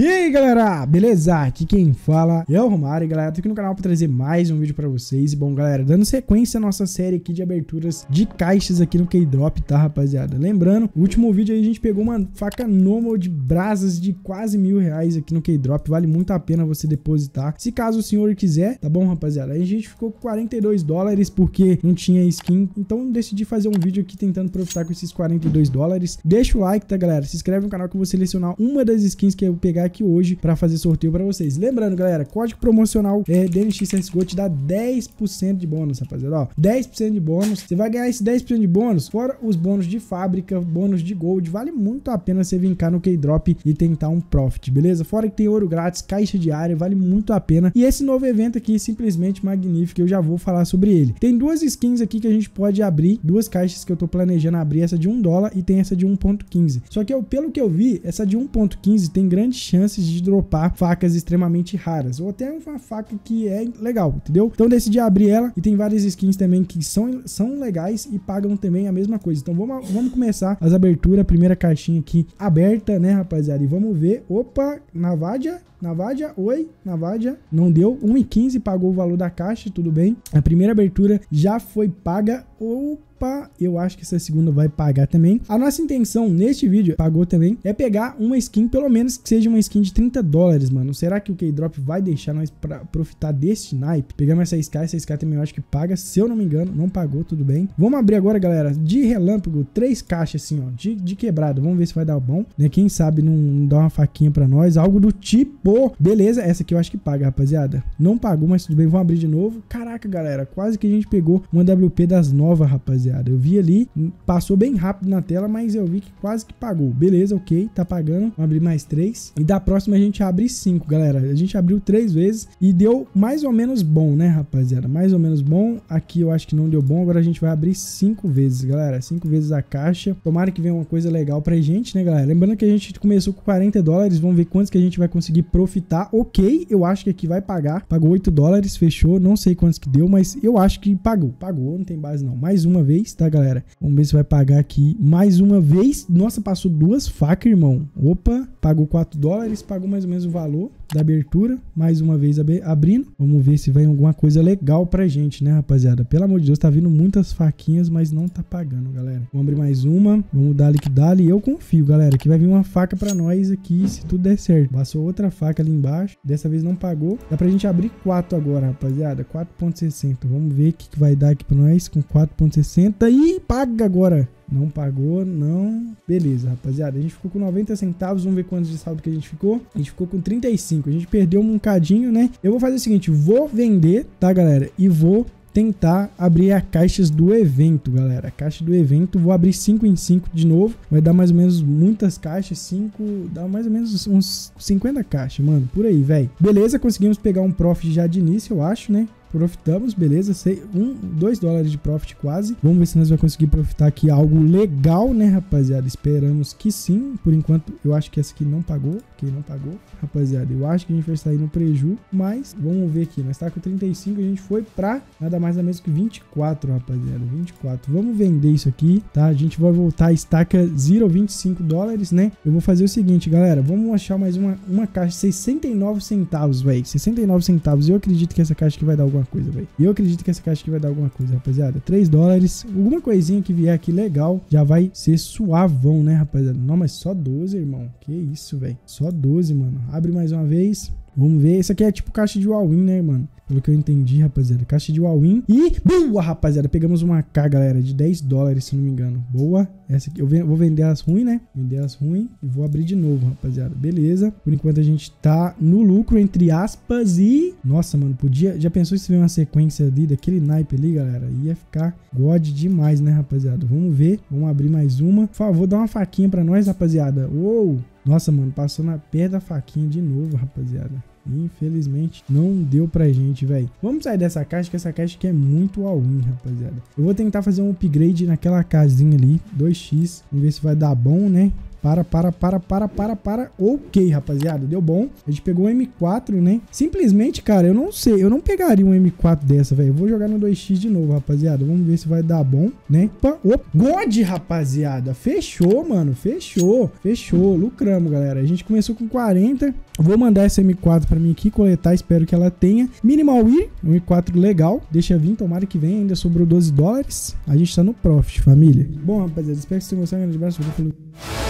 E aí galera, beleza? Aqui quem fala é o Romário, galera, tô aqui no canal pra trazer mais um vídeo pra vocês E bom galera, dando sequência à nossa série aqui de aberturas de caixas aqui no K-Drop, tá rapaziada? Lembrando, no último vídeo aí a gente pegou uma faca normal de brasas de quase mil reais aqui no K-Drop Vale muito a pena você depositar, se caso o senhor quiser, tá bom rapaziada? Aí a gente ficou com 42 dólares porque não tinha skin Então decidi fazer um vídeo aqui tentando profitar com esses 42 dólares Deixa o like, tá galera? Se inscreve no canal que eu vou selecionar uma das skins que eu pegar aqui hoje para fazer sorteio para vocês. Lembrando, galera, código promocional é DNX CSGO te dá 10% de bônus, rapaziada. Ó, 10% de bônus. Você vai ganhar esse 10% de bônus, fora os bônus de fábrica, bônus de gold. Vale muito a pena você vir cá no K-Drop e tentar um profit, beleza? Fora que tem ouro grátis, caixa diária, vale muito a pena. E esse novo evento aqui, simplesmente magnífico, eu já vou falar sobre ele. Tem duas skins aqui que a gente pode abrir, duas caixas que eu tô planejando abrir, essa de 1 dólar e tem essa de 1.15. Só que eu, pelo que eu vi, essa de 1.15 tem grandes chances de dropar facas extremamente raras, ou até uma faca que é legal, entendeu? Então decidi abrir ela e tem várias skins também que são, são legais e pagam também a mesma coisa. Então vamos, vamos começar as aberturas, primeira caixinha aqui aberta, né, rapaziada? E vamos ver. Opa, Navadia, Navadia, oi, Navadia, não deu, 1,15 pagou o valor da caixa, tudo bem. A primeira abertura já foi paga, opa, eu acho que essa segunda vai pagar também. A nossa intenção neste vídeo, pagou também, é pegar uma skin, pelo menos que seja uma skin de 30 dólares, mano. Será que o K-Drop vai deixar nós pra profitar deste naipe? Pegamos essa Sky, essa Sky também eu acho que paga, se eu não me engano, não pagou, tudo bem. Vamos abrir agora, galera, de relâmpago, três caixas assim, ó, de, de quebrado. Vamos ver se vai dar bom, né? Quem sabe não, não dá uma faquinha pra nós, algo do tipo. Beleza, essa aqui eu acho que paga, rapaziada. Não pagou, mas tudo bem, vamos abrir de novo. Caraca, galera, quase que a gente pegou uma WP das novas, rapaziada. Eu vi ali, passou bem rápido na tela, mas eu vi que quase que pagou. Beleza, ok, tá pagando. Vamos abrir mais três. E da próxima a gente abre cinco, galera. A gente abriu três vezes e deu mais ou menos bom, né, rapaziada? Mais ou menos bom. Aqui eu acho que não deu bom. Agora a gente vai abrir cinco vezes, galera. Cinco vezes a caixa. Tomara que venha uma coisa legal pra gente, né, galera? Lembrando que a gente começou com 40 dólares. Vamos ver quantos que a gente vai conseguir profitar. Ok, eu acho que aqui vai pagar. Pagou 8 dólares, fechou. Não sei quantos que deu, mas eu acho que pagou. Pagou, não tem base não. Mais uma vez, tá, galera? Vamos ver se vai pagar aqui mais uma vez. Nossa, passou duas facas, irmão. Opa, pagou 4 dólares, pagou mais ou menos o valor da abertura, mais uma vez ab abrindo. Vamos ver se vem alguma coisa legal pra gente, né, rapaziada? Pelo amor de Deus, tá vindo muitas faquinhas, mas não tá pagando, galera. Vamos abrir mais uma, vamos dar que dá e eu confio, galera, que vai vir uma faca pra nós aqui, se tudo der certo. Passou outra faca ali embaixo, dessa vez não pagou. Dá pra gente abrir 4 agora, rapaziada, 4.60. Vamos ver o que, que vai dar aqui pra nós com 4.60 e paga agora. Não pagou, não. Beleza, rapaziada. A gente ficou com 90 centavos. Vamos ver quantos de saldo que a gente ficou. A gente ficou com 35. A gente perdeu um cadinho, né? Eu vou fazer o seguinte: vou vender, tá, galera? E vou tentar abrir as caixas do evento, galera. A caixa do evento, vou abrir 5 em 5 de novo. Vai dar mais ou menos muitas caixas, 5, dá mais ou menos uns 50 caixas, mano, por aí, velho. Beleza, conseguimos pegar um profit já de início, eu acho, né? Profitamos, beleza? Sei, um, dois dólares de profit quase. Vamos ver se nós vamos conseguir profitar aqui algo legal, né, rapaziada? Esperamos que sim. Por enquanto, eu acho que essa aqui não pagou. Que não pagou, rapaziada. Eu acho que a gente vai sair no preju, mas vamos ver aqui. Nós tá com 35, a gente foi pra nada mais nada menos que 24, rapaziada. 24. Vamos vender isso aqui, tá? A gente vai voltar a estaca 0,25 dólares, né? Eu vou fazer o seguinte, galera. Vamos achar mais uma, uma caixa 69 centavos, velho. 69 centavos. Eu acredito que essa caixa aqui vai dar alguma coisa, velho. E eu acredito que essa caixa aqui vai dar alguma coisa, rapaziada. 3 dólares. Alguma coisinha que vier aqui legal já vai ser suavão, né, rapaziada? Não, mas só 12, irmão. Que isso, velho. Só 12, mano. Abre mais uma vez. Vamos ver. Isso aqui é tipo caixa de all-in, né, mano? Pelo que eu entendi, rapaziada. Caixa de all-in. E boa, rapaziada. Pegamos uma K, galera, de 10 dólares, se não me engano. Boa. Essa aqui, eu vou vender as ruins, né? Vender as ruins e vou abrir de novo, rapaziada. Beleza. Por enquanto a gente tá no lucro, entre aspas, e... Nossa, mano, podia... Já pensou se tiver uma sequência ali daquele naipe ali, galera? Ia ficar god demais, né, rapaziada? Vamos ver. Vamos abrir mais uma. Por favor, dá uma faquinha pra nós, rapaziada. Uou! Nossa, mano, passou na perna da faquinha de novo, rapaziada. Infelizmente, não deu pra gente, velho. Vamos sair dessa caixa, que essa caixa aqui é muito all-in, rapaziada. Eu vou tentar fazer um upgrade naquela casinha ali, 2x. Vamos ver se vai dar bom, né? Para, para, para, para, para, para. Ok, rapaziada, deu bom. A gente pegou o M4, né? Simplesmente, cara, eu não sei. Eu não pegaria um M4 dessa, velho. Eu vou jogar no 2x de novo, rapaziada. Vamos ver se vai dar bom, né? Opa, opa. God, rapaziada. Fechou, mano. Fechou. Fechou. Lucramos, galera. A gente começou com 40. Vou mandar essa M4 pra mim aqui, coletar. Espero que ela tenha. Minimal Wear, um M4 legal. Deixa vir, tomara que venha. Ainda sobrou 12 dólares. A gente tá no profit, família. Bom, rapaziada, espero que vocês tenham gostado. Um grande abraço.